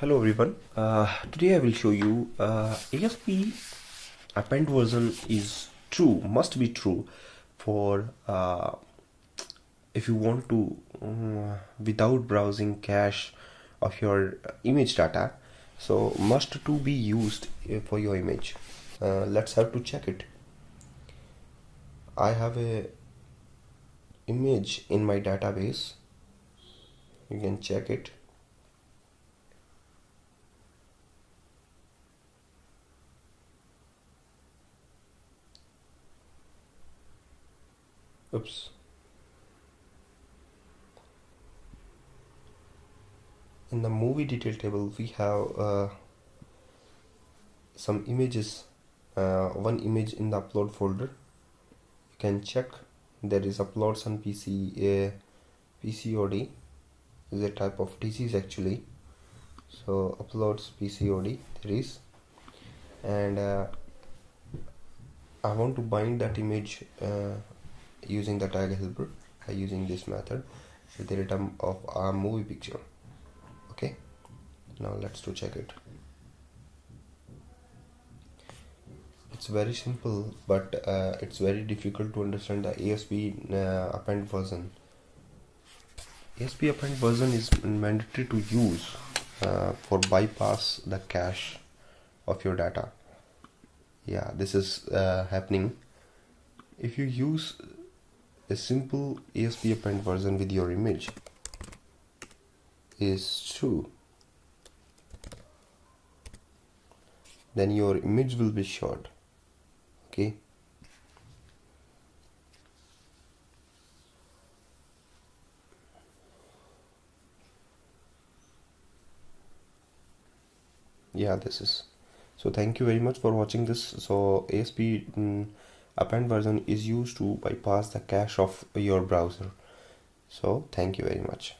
Hello everyone. Uh, today I will show you uh, ASP append version is true, must be true for uh, if you want to uh, without browsing cache of your image data. So must to be used uh, for your image. Uh, let's have to check it. I have a image in my database. You can check it oops. In the movie detail table we have uh, some images. Uh, one image in the upload folder. You can check. There is uploads on PC uh, PCOD is a type of disease actually. So uploads PCOD there is. And uh, I want to bind that image uh, using the tag helper by using this method with the return of our movie picture. Okay? Now let's to check it. It's very simple but uh, it's very difficult to understand the ASP uh, append version. ASP append version is mandatory to use uh, for bypass the cache of your data. Yeah this is uh, happening. If you use a simple ASP append version with your image is true. Then your image will be short okay? Yeah this is. So thank you very much for watching this. So ASP mm, append version is used to bypass the cache of your browser. So thank you very much